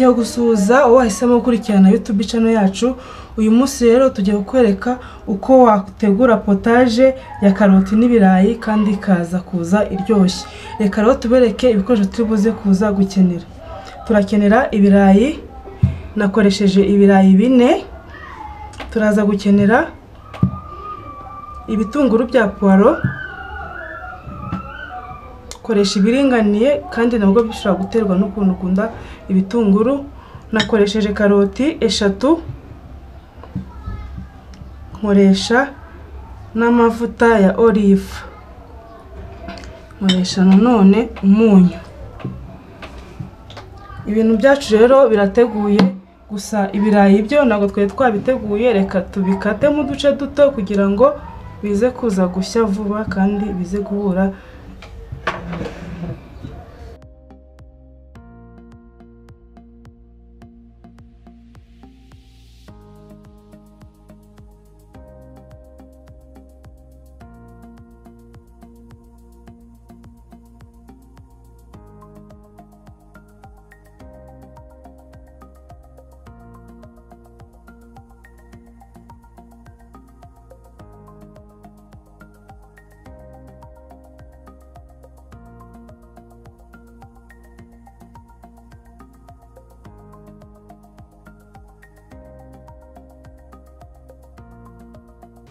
Ngiye gusuhuza uwo wahisemo gukurikirana YouTube channel yacu. Uyu munsi rero tugiye kukwereka uko wategura potaje ya karoti n'ibirayi kandi ikaza kuza iryoshye. Reka rero tubereke ibikoresho turi buze kuza gukenera. Turakenera ibirayi nakoresheje ibirayi bine. Turaza gukenera ibitunguru bya puwaro koresha ibiringaniye kandi nabwo bishobora guterwa n'ukuntu ukunda ibitunguru. Nakoresheje karoti eshatu nkoresha n'amavuta ya olive nkoresha nanone umunyu. Ibintu byacu rero birateguye gusa ibirayi byo ntabwo twari twabiteguye. Reka tubikatemo uduce duto kugira ngo bize kuza gushya vuba kandi bize guhura Thank you.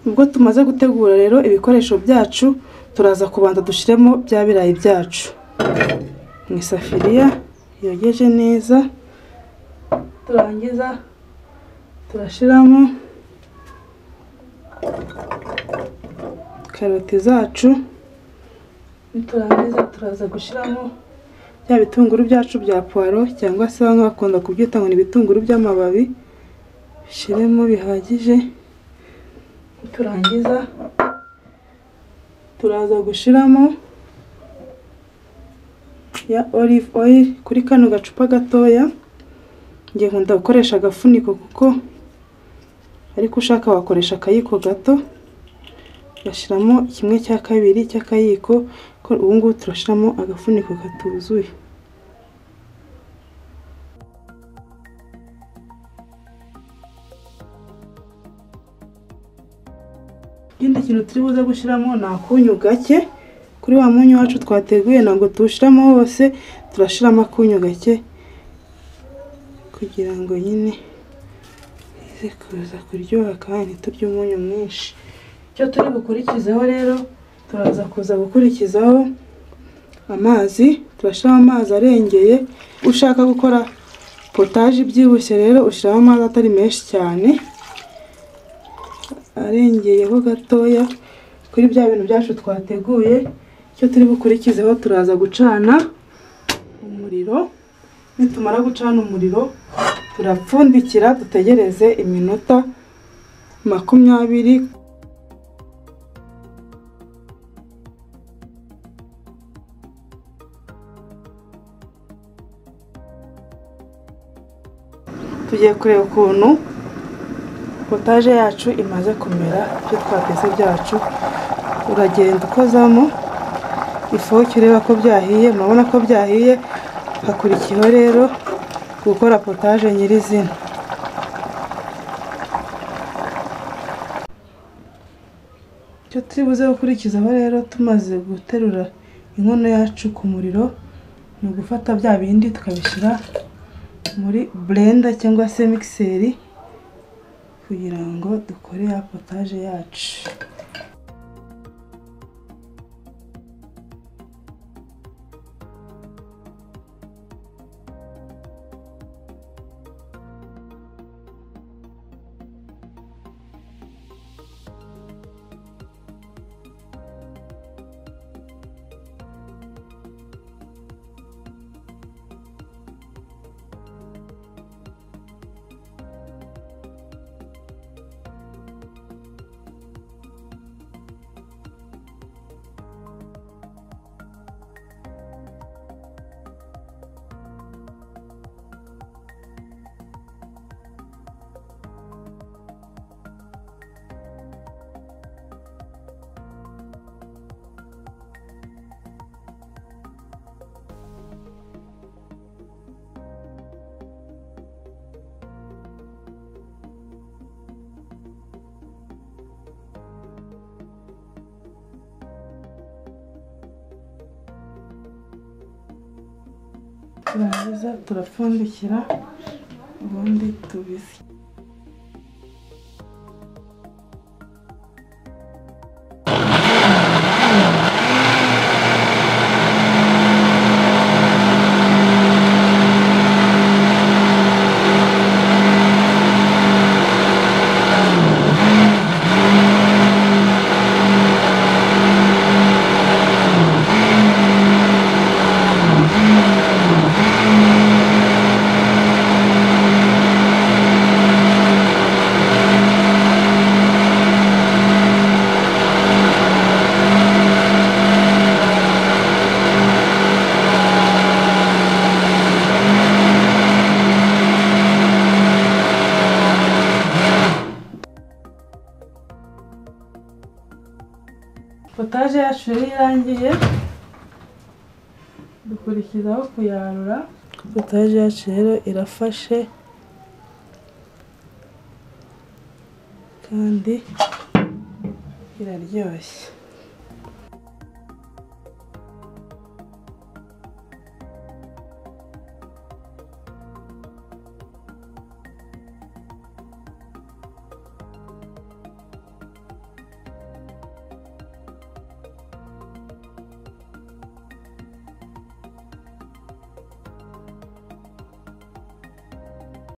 Ubwo tumaze gutegura rero ibikoresho byacu turaza kubanza dushyiremo bya birayi byacu. Mu isafuriya yogeje neza turangiza turashyiramo karoti zacu niturangiza turaza gushyiramo bya bitunguru byacu bya puwaro cyangwa se bamwe bakunda kubyita ngo ni ibitunguru by'amababi bishyiremo bihagije. Turangiza. Turaza gushyiramo ya olive oil kuri kano gacupa gatoya. Ngiye nkunda gukoresha agafuniko kuko ariko ushaka wakoresha akayiko gato. Ugashyiramo kimwe cya kabiri cy'akayiko. Ubu ngubu turashyiramo agafuniko katuzuye kintu turi buze gushyiramo ni akunyu gake. Kuri wa munyu wacu twateguye ntabwo tuwushyiramo wose turashyiramo akunyu gake. Kugira ngo nyine bize kuza kuryoha kandi ntiturye umunyu mwinshi. Icyo turi bukurikizeho rero turaza kuza gukurikizaho amazi turashyiramo amazi arengeye. Ushaka gukora potaje ibyibushye rero ushyiramo amazi atari menshi cyane. Arengeyeho gatoya kuri bya bintu byacu twateguye icyo turi bukurikizeho turaza gucana umuriro nitumara gucana umuriro turapfundikira dutegereze iminota makumyabiri. Tugiye kureba ukuntu potaje yacu imaze kumera ibyo twateze byacu uragenda ukozamo ifoke ureba ko byahiye murabona ko byahiye hakurikiyeho rero gukora potaje nyirizina. Icyo turi buze gukurikizaho rero tumaze guterura inkono yacu ku muriro ni ugufata bya bindi tukabishyira muri blender cyangwa se mixeri kugira ngo dukore ya potaje yacu. Turangiza turapfundikira ubundi tubisye. Potaje yacu yari irangiye dukurikizaho kuyarura. Potaje yacu rero irafashe. Kandi iraryoshye.